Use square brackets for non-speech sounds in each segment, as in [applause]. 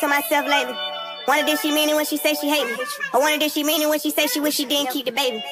to myself lately. Wonder did she mean it when she say she hate me? Or wonder did she mean it when she say she wish she didn't keep the baby?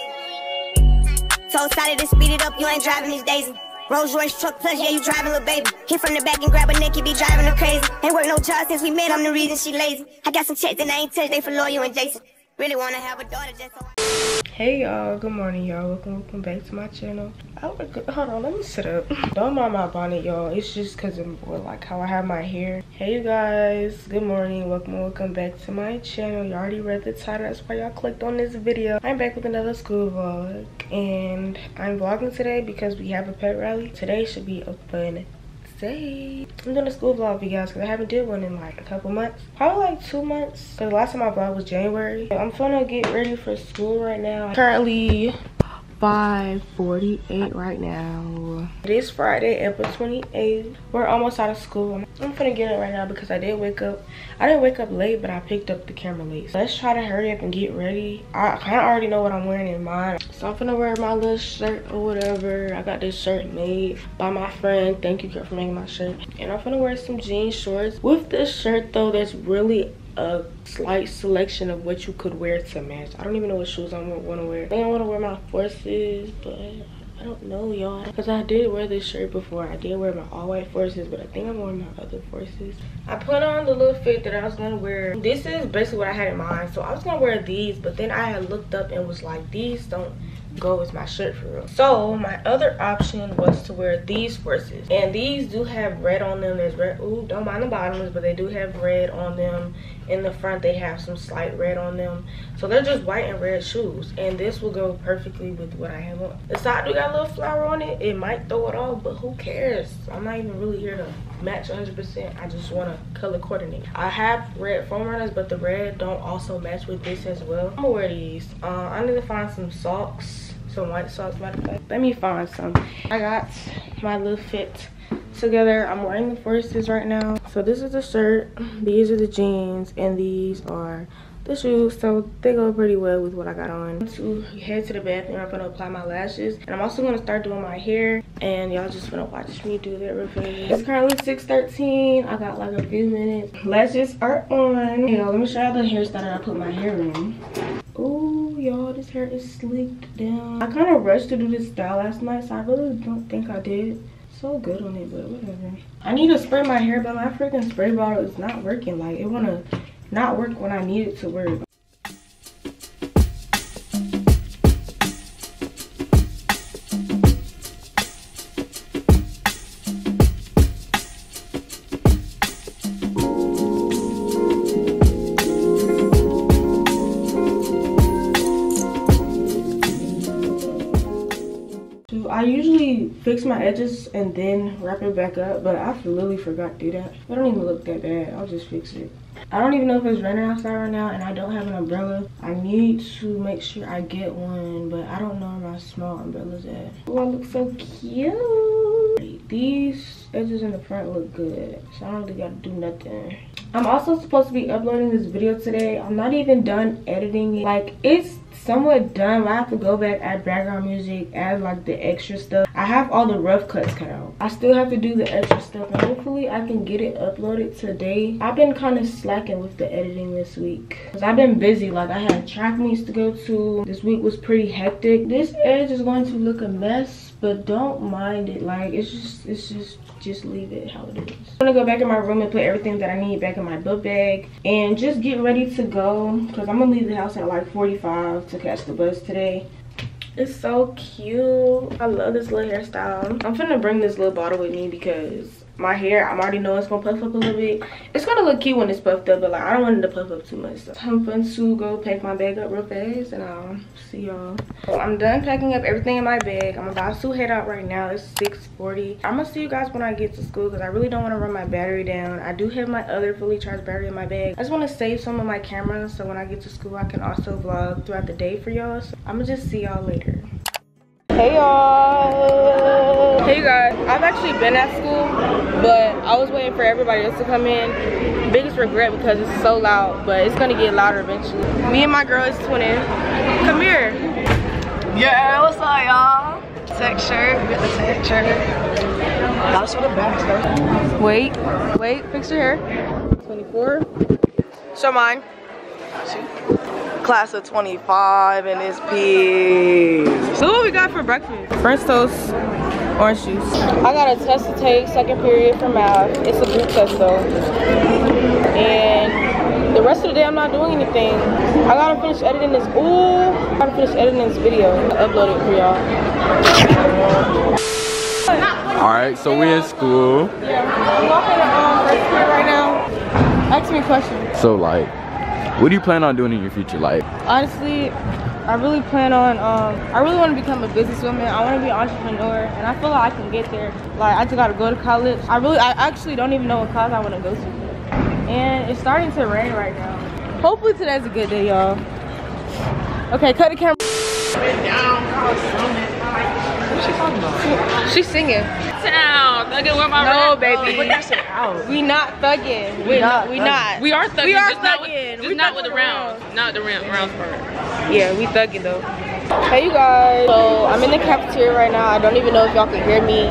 So excited to speed it up, you ain't driving these days. Rolls Royce truck plus, yeah, you driving little baby. Hit from the back and grab a neck, you be driving her crazy. Ain't work no job since we met, I'm the reason she lazy. I got some checks and I ain't touched, they for Loyal and Jason. Really wanna have a daughter just so I Hey y'all, good morning y'all. Welcome, welcome back to my channel. I look good. Hold on, let me sit up. [laughs] Don't mind my bonnet, y'all. It's just because of like how I have my hair. Hey you guys, good morning. Welcome, welcome back to my channel. You already read the title. That's why y'all clicked on this video. I'm back with another school vlog. And I'm vlogging today because we have a pep rally. Today should be a fun day. I'm doing a school vlog for you guys because I haven't did one in like a couple months. Probably like two months. Because the last time I vlogged was January. I'm gonna get ready for school right now. Currently 5.48 right now. It is Friday, April 28th. We're almost out of school. I'm gonna get it right now because I did wake up. I didn't wake up late, but I picked up the camera late. So let's try to hurry up and get ready. I kind of already know what I'm wearing in mine. So I'm gonna wear my little shirt or whatever. I got this shirt made by my friend. Thank you, girl, for making my shirt. And I'm gonna wear some jean shorts. With this shirt, though, that's really a slight selection of what you could wear to match. I don't even know what shoes I want to wear. I think I want to wear my forces, but I don't know, y'all. Because I did wear this shirt before. I did wear my all-white forces, but I think I'm wearing my other forces. I put on the little fit that I was going to wear. This is basically what I had in mind. So I was going to wear these, but then I had looked up and was like, these don't go with my shirt for real. So my other option was to wear these forces. And these do have red on them. There's red. Ooh, don't mind the bottoms, but they do have red on them. In the front, they have some slight red on them. So they're just white and red shoes. And this will go perfectly with what I have on. The side do got a little flower on it. It might throw it off, but who cares? I'm not even really here to match 100%. I just want to color coordinate. I have red foam runners, but the red don't also match with this as well. I'm gonna wear these. Uh, I need to find some socks some white socks matter of fact let me find some i got my little fit together i'm wearing the forces right now so this is the shirt these are the jeans and these are the shoes so they go pretty well with what i got on. To head to the bathroom i'm gonna apply my lashes. And i'm also gonna start doing my hair and y'all just gonna watch me do that real fast it's currently 6:13. i got like a few minutes. Lashes are on. Yeah let me show y'all the hairstyle that i put my hair in oh y'all this hair is slicked down. I kind of rushed to do this style last night so i really don't think i did so good on it but whatever. I need to spray my hair but my freaking spray bottle is not working. Like it want to not work when i need it to work I usually fix my edges and then wrap it back up, but I literally forgot to do that. It don't even look that bad. I'll just fix it. I don't even know if it's raining outside right now and I don't have an umbrella. I need to make sure I get one, but I don't know where my small umbrella's at. Oh, I look so cute. These edges in the front look good, so I don't really gotta do nothing. I'm also supposed to be uploading this video today. I'm not even done editing it. Like, it's somewhat done. I have to go back, add background music, add like the extra stuff. I have all the rough cuts cut out. I still have to do the extra stuff and hopefully I can get it uploaded today. I've been kind of slacking with the editing this week. Cause I've been busy. Like I had track meets to go to. This week was pretty hectic. This edge is going to look a mess but don't mind it. Like it's just it's just just leave it how it is. I'm gonna go back in my room and put everything that i need back in my book bag and just get ready to go because i'm gonna leave the house at like 45 to catch the bus today. It's so cute. I love this little hairstyle. I'm gonna bring this little bottle with me because my hair i'm already know it's gonna puff up a little bit. It's gonna look cute when it's puffed up but like i don't want it to puff up too much so. I'm going to go pack my bag up real fast and i'll see y'all. So i'm done packing up everything in my bag. I'm about to head out right now. It's 6:40. i'm gonna see you guys when i get to school because i really don't want to run my battery down. I do have my other fully charged battery in my bag. I just want to save some of my cameras so when i get to school i can also vlog throughout the day for y'all. So i'm gonna just see y'all later. Hey y'all. Hey you guys. I've actually been at school but i was waiting for everybody else to come in. Biggest regret because it's so loud but it's gonna get louder eventually. Me and my girl is twinning come here. Yeah what's up y'all? Tech shirt. We got the tech shirt. That's for the back though wait wait fix your hair. 24. Show mine. Class of 25 in this piece. So what we got for breakfast? French toast, orange juice. I got a test to take, second period for math. It's a group test though. And the rest of the day I'm not doing anything. I gotta finish editing this. Ooh, I gotta finish editing this video. Upload it for y'all. All right, so we're in school. Yeah, I'm walking um, first period right now. Ask me a question. So like, what do you plan on doing in your future? Like, Honestly, I really plan on, um, I really want to become a businesswoman. I want to be an entrepreneur, and I feel like I can get there. Like, I just got to go to college. I really, I actually don't even know what college I want to go to. And it's starting to rain right now. Hopefully today's a good day, y'all. Okay, cut the camera. She's singing. Town, thugging where my No, rap baby. goes. Put that shit out. We not thugging. We not. We not. We are thugging. We are just not with- thugging. Just We not with the with rounds. Not the round, rounds part. Yeah, we thugging though. Hey you guys, so I'm in the cafeteria right now. I don't even know if y'all can hear me,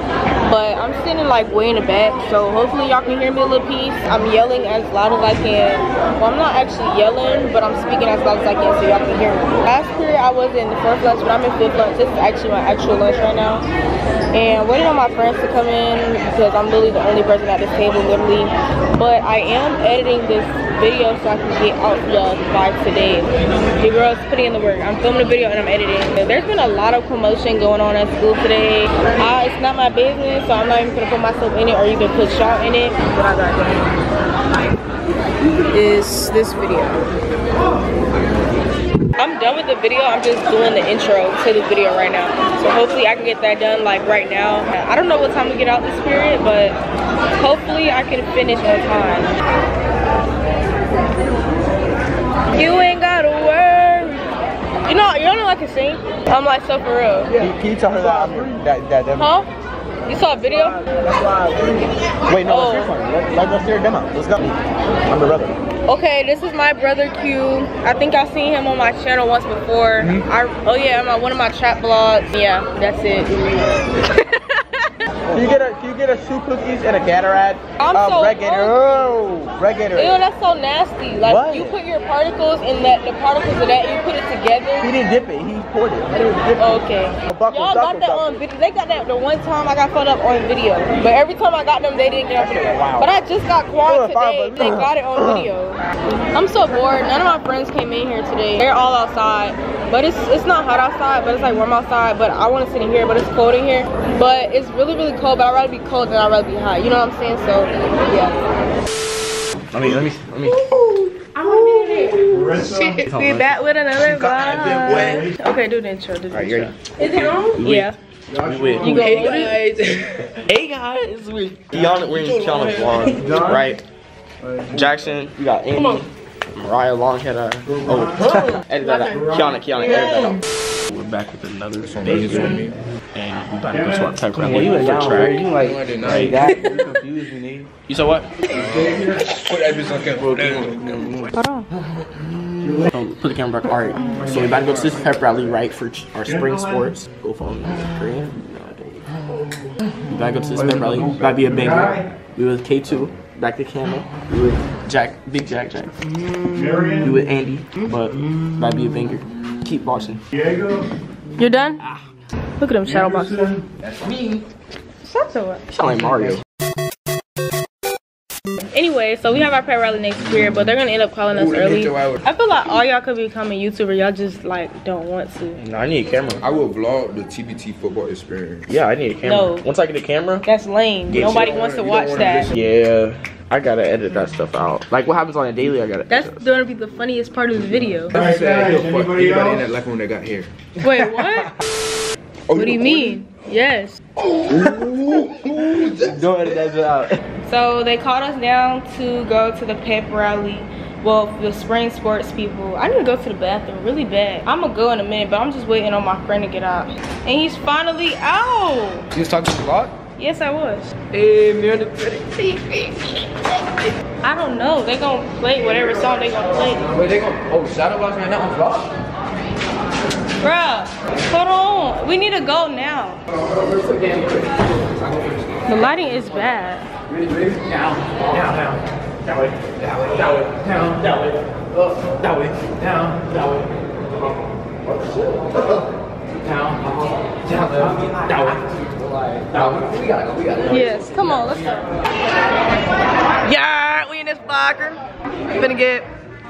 but I'm sitting like way in the back, so hopefully y'all can hear me a little piece. I'm yelling as loud as I can. Well, I'm not actually yelling, but I'm speaking as loud as I can so y'all can hear me. Last period I was in the fourth lunch, but I'm in fifth lunch. This is actually my actual lunch right now. And waiting on my friends to come in because I'm literally the only person at this table, literally. But I am editing this video so I can get out y'all by today. The girl's putting in the work. I'm filming a video and I'm editing. There's been a lot of commotion going on at school today. I, it's not my business, so I'm not even gonna put myself in it or even put y'all in it. What I got going is this video. I'm done with the video. I'm just doing the intro to the video right now. So hopefully I can get that done like right now. I don't know what time we get out this period, but hopefully I can finish on time. You ain't gotta worry. You know, you don't know I can sing. I'm like so for real. Can, can you tell her that I'm that that demo? Huh? You saw a video? That's why. I, wait, no, Oh. let's hear. Let, let's hear a demo. Let's go. I'm the brother. Okay, this is my brother Q. I think I've seen him on my channel once before. Mm-hmm. I, oh yeah, my, one of my trap vlogs. Yeah, that's it. [laughs] Can you get a can you get a two cookies and a Gatorade? I'm um, so Red. Oh, Red. Ew, that's so nasty. Like What? you put your particles in that, the particles of that, you put it together. He didn't dip it. He poured it. He dip. Okay. Y'all got that on video. They got that the one time I got fucked up on video. But every time I got them, they didn't get on That shit video. wild. But I just got quad today. They got it on [clears throat] video. I'm so bored. None of my friends came in here today. They're all outside. But it's it's not hot outside, but it's like warm outside. But I want to sit in here, but it's cold in here. But it's really, really cold. But I'd rather be cold than I'd rather be hot. You know what I'm saying? So, yeah. let me, let me, let me. We back with another vlog. Okay, do the intro. Do the Alright, intro. ready? Is it on? Yeah. We with, You go. hey guys, hey guys, [laughs] we Keana, we're in Keana's vlog, right? Jackson, we got Andy, Mariah Longhead, uh, oh, [laughs] edit that out. Keana, Keana, edit that out. We're back with another video, and we about to go to our tech rally for track. You like like that? You confused me, nigga. You said what? Hold on. Um, put the camera back. All right. So we're about to go to this pep rally, right, for our spring sports. Go follow me. Korean. We about to go to this pep rally. About to be a banger. We with K2. Back to Camel. We with Jack, Big Jack Jack. We with Andy. But about to be a banger. Keep watching. You're done? Ah. Look at him shadow boxes. That's me. Stop to it. You sound like Mario. Anyway, so we have our pep rally next year, but they're gonna end up calling us early. I feel like all y'all could become a YouTuber, y'all just like don't want to. No, I need a camera. I will vlog the TBT football experience. Yeah, I need a camera. No. Once I get a camera, That's lame. Yeah, Nobody wants to watch wanna that. yeah, I gotta edit that stuff out. Like what happens on a daily, I gotta. That's edit. gonna be the funniest part of the video. I said, yo, fuck anybody in that life when they got here. Wait, what? Oh, What do you mean? Yes. Don't edit that out. So they called us down to go to the pep rally. Well, the spring sports people. I need to go to the bathroom really bad. I'm gonna go in a minute, but I'm just waiting on my friend to get out. And he's finally out. You was talking to vlog? Yes, I was. Hey, man, the [laughs] I don't know. They gonna play whatever song they gonna play. Wait, they gonna, oh, shadow box right now on vlog? Bruh, hold on. We need to go now. The lighting is bad. That way. That way. That way. Down. That way. That way. Down. That way. Down. Down. Way. That way. We gotta go. We gotta go. Yes, come on, let's go. Yeah, we in this blocker. Finna get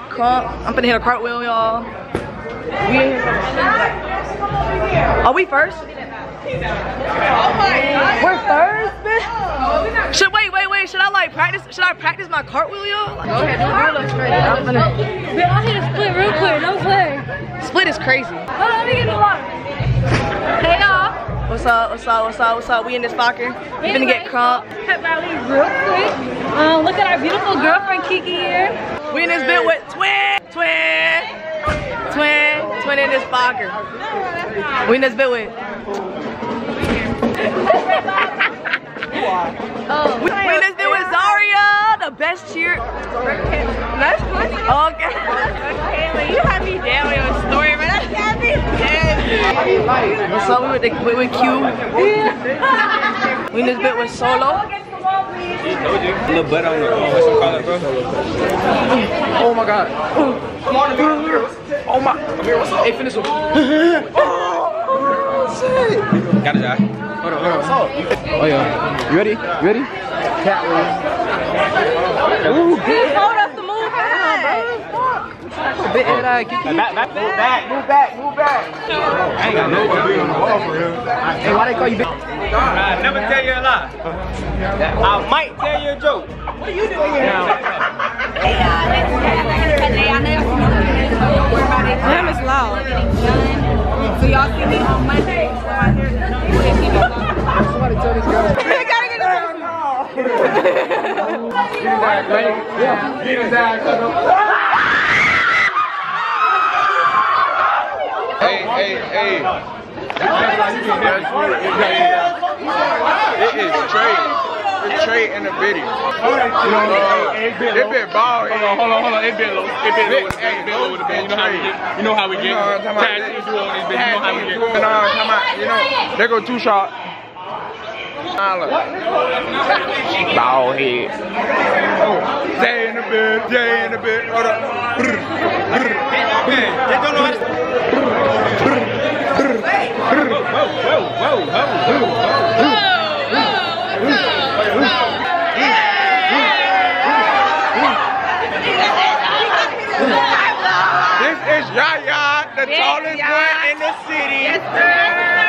crump. I'm finna hit a cartwheel, y'all. We in here. Are we first? We're first, bitch. Should wait, wait, wait. Should I like practice? Should I practice my cartwheel, y'all? Like, go ahead, do it real straight. I'm finna. Wait, I'll hit a split real quick. Don't play. Split is crazy. Hold on, let me get in the lock. Hey, y'all. What's up? What's up? What's up? What's up? We in this locker. We finna get crump. Pep rally real quick. Um, look at our beautiful girlfriend Kiki here. We in this bit with twin, twin, twin, twin in this locker. We in this bit with. Oh, We, we in this bit with Zaria, the best cheer. that's funny. Okay. Kayla, you had me down with your story, but I got me dead. What's up? We with, the, we with Q. We in this bit with Solo. Little butt on the, what's it called, bro? Oh my god. Come on, Amir. Oh my. Amir, what's up? Hey, finish with Gotta die. Hold on, hold on. Oh yeah. You ready? You ready? Cat Hold up the move Bit head eye, Back, back, move back, move back, move back. I ain't got no big on the ball for him. Hey, why they call you big? I never tell you a lie. I might tell you a joke. What are you doing here? Damn, it's loud. So y'all see me on Monday. Somebody tell this girl. gotta get Yeah. Get his ass cut up. Hey, hey, hey. It is Trey. It's Trey in the video. Uh, it been ball. Hold on, hold on, hold on. It been low. It been low. It been low with the. You know how we get. You know how we get. You know what I'm talking about? Tag team duo on this bitch. You know how we get. You know what I'm talking about? You know, they go two shot. Ball head. Oh, Jay in the bed, Jay in the bed. Hold up. They don't know how to. Whoa, whoa, whoa, whoa, whoa. This is Yaya, the tallest one in the city. Wait,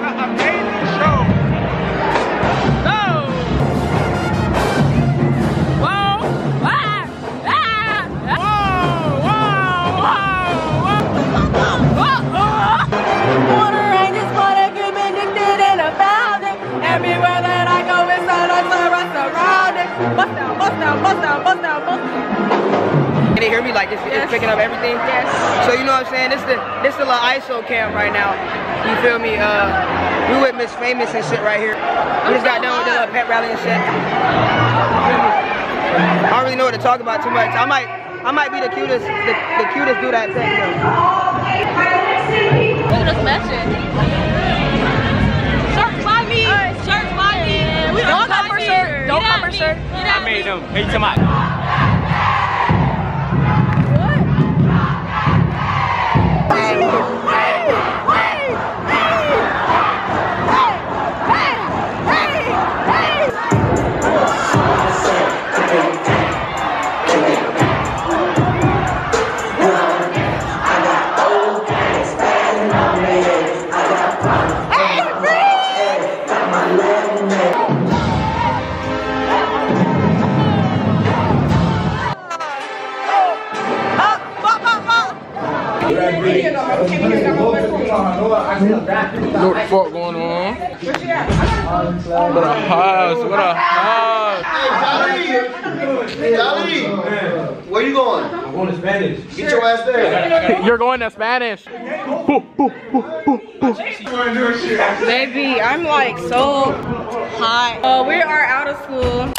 an amazing show. Whoa! Whoa! Whoa! Whoa! Whoa! It. Bust down, bust down, bust down, bust down, hear me? Like it's, it's picking up everything. Yes. So you know what I'm saying? This is the this the little ISO camp right now. You feel me? Uh, we with Miss Famous and shit right here. We just got done with the little pep rally and shit. I don't really know what to talk about too much. I might I might be the cutest the, the cutest dude at Tech. Look at us matching. Shirt by me. Shirt by me. Don't come for shirt. Don't come for shirt. I made them. Hey, you talking what the fuck going on? What a house, what a house. Hey, Dolly! Where you going? I'm going to Spanish. Get your ass there. [laughs] You're going to Spanish. Baby, I'm like so hot. Uh, we are out of school.